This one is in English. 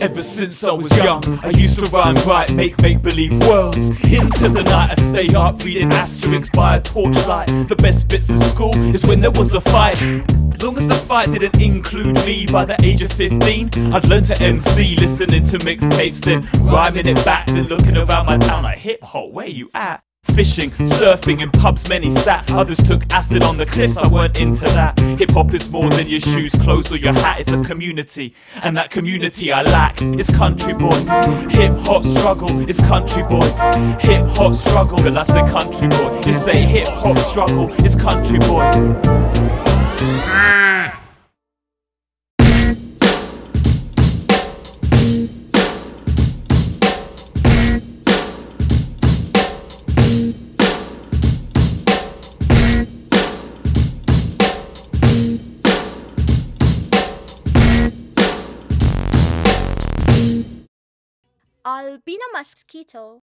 Ever since I was young, I used to rhyme right, make make believe worlds. Into the night, I stay up reading Asterix by a torchlight. The best bits of school is when there was a fight. As long as the fight didn't include me by the age of 15, I'd learn to MC, listening to mixtapes, then rhyming it back, then looking around my town like hip hop, where you at? Fishing, surfing in pubs, many sat. Others took acid on the cliffs, I weren't into that. Hip hop is more than your shoes, clothes, or your hat, it's a community. And that community I lack is country boys. Hip hop struggle is country boys. Hip hop struggle, well, that's the country boy. You say hip hop struggle is country boys. Albino mosquito.